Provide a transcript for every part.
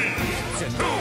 Three, two,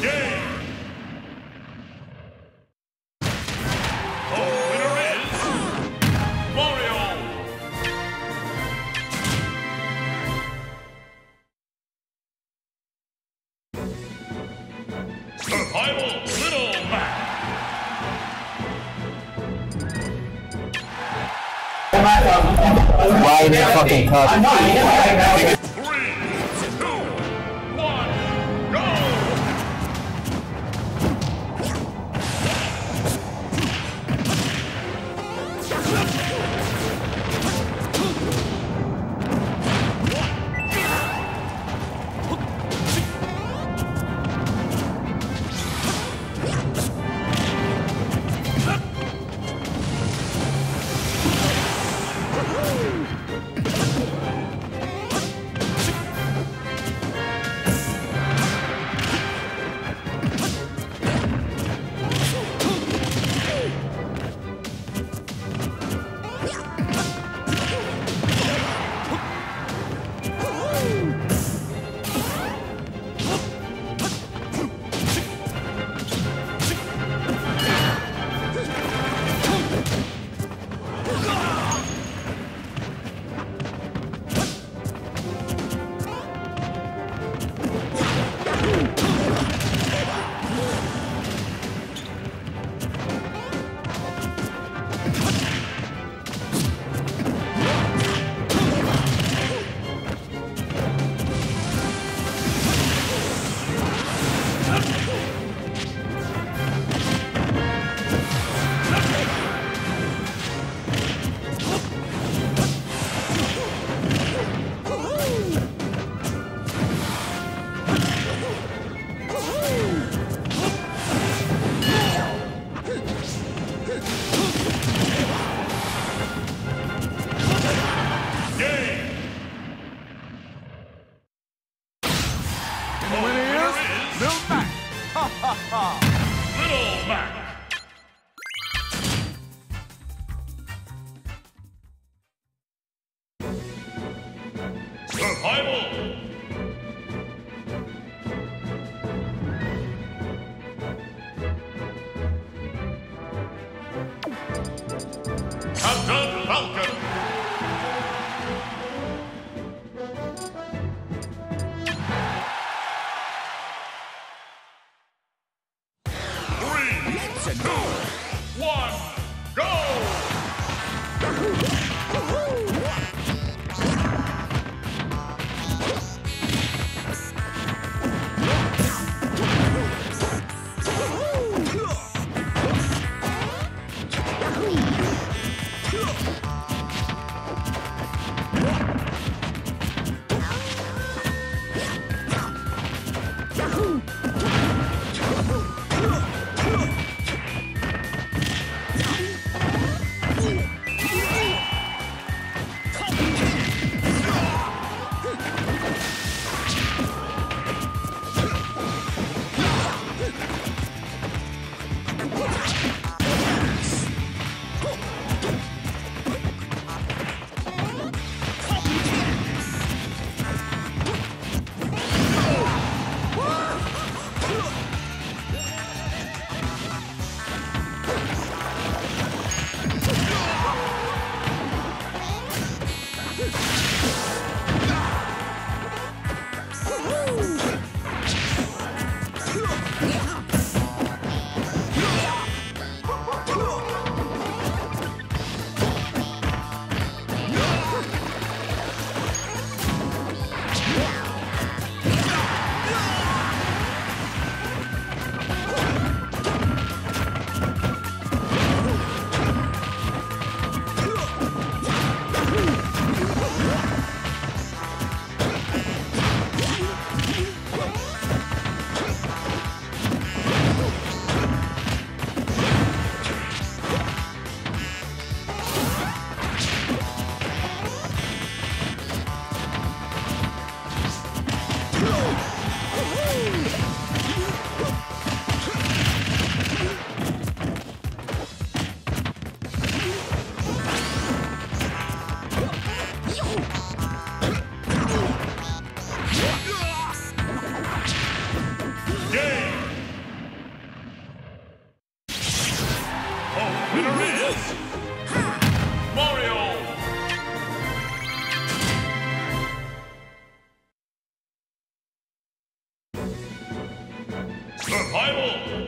Game! The winner is Mario! Survival! Why the fucking cup? Survival! Captain Falcon! Three, two, one. Survival!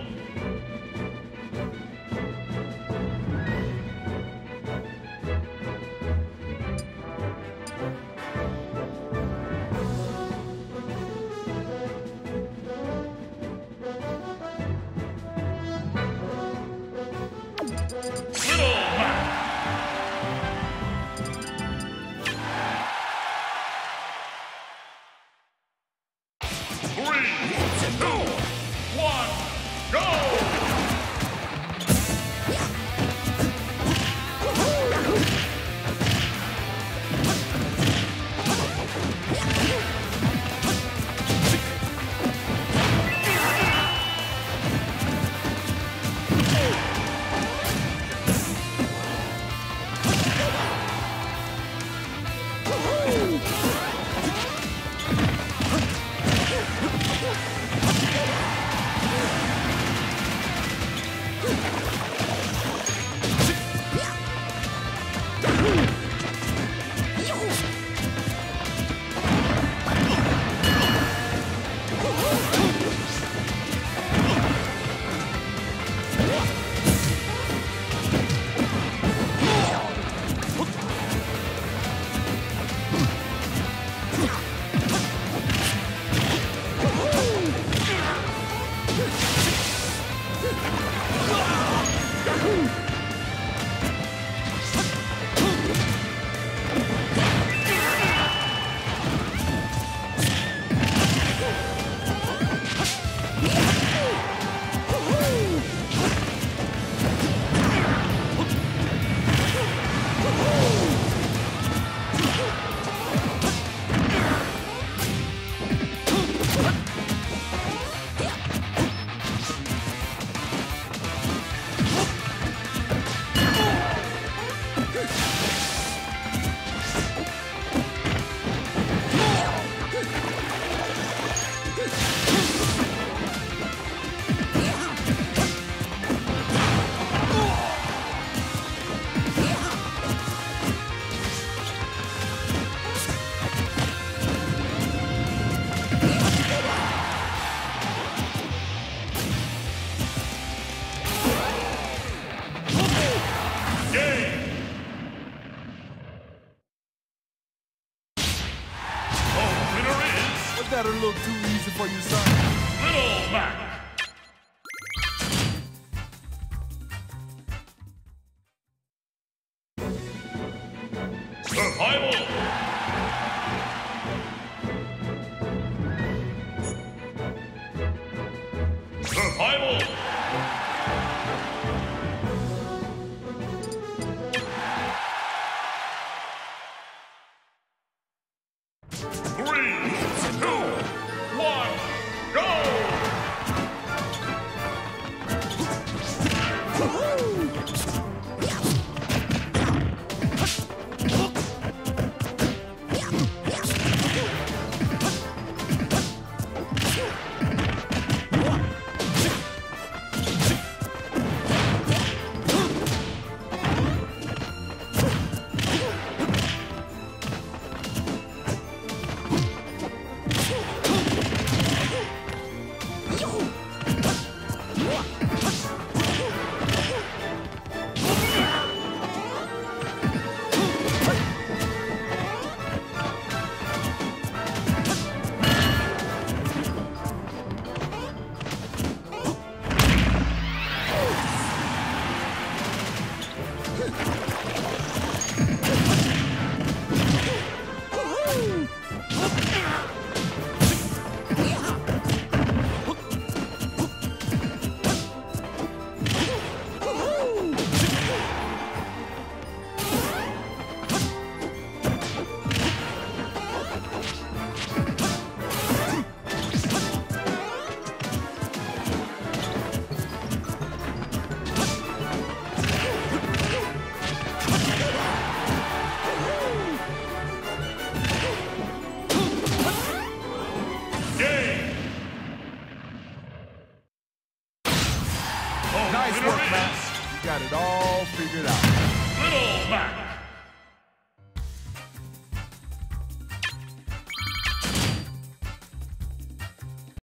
that a little too easy for you, son. Little Mac. Survival. Survival.